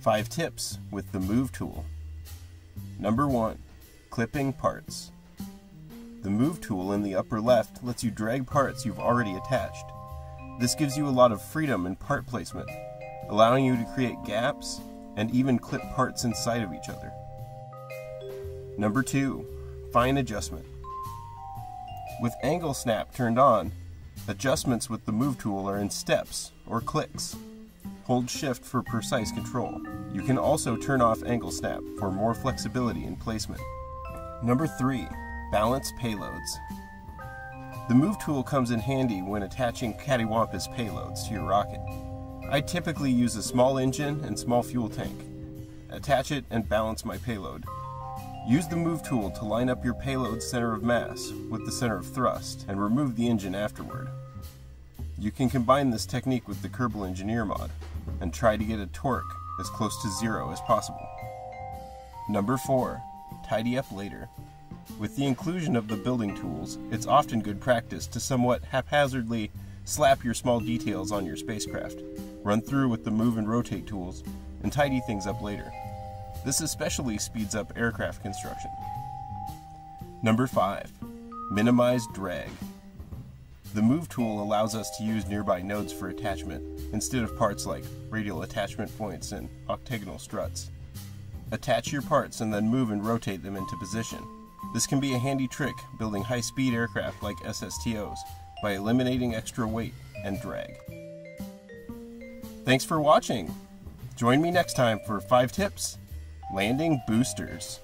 5 tips with the Move tool. Number 1. Clipping parts. The Move tool in the upper left lets you drag parts you've already attached. This gives you a lot of freedom in part placement, allowing you to create gaps and even clip parts inside of each other. Number 2. Fine adjustment. With angle snap turned on, adjustments with the Move tool are in steps or clicks. Hold shift for precise control. You can also turn off angle snap for more flexibility in placement. Number 3. Balance payloads. The Move tool comes in handy when attaching cattywampus payloads to your rocket. I typically use a small engine and small fuel tank. Attach it and balance my payload. Use the Move tool to line up your payload's center of mass with the center of thrust and remove the engine afterward. You can combine this technique with the Kerbal Engineer mod and try to get a torque as close to zero as possible. Number 4. Tidy up later. With the inclusion of the building tools, it's often good practice to somewhat haphazardly slap your small details on your spacecraft, run through with the move and rotate tools, and tidy things up later. This especially speeds up aircraft construction. Number 5. Minimize drag. The Move tool allows us to use nearby nodes for attachment, instead of parts like radial attachment points and octagonal struts. Attach your parts and then move and rotate them into position. This can be a handy trick building high-speed aircraft like SSTOs by eliminating extra weight and drag. Thanks for watching! Join me next time for 5 tips landing boosters.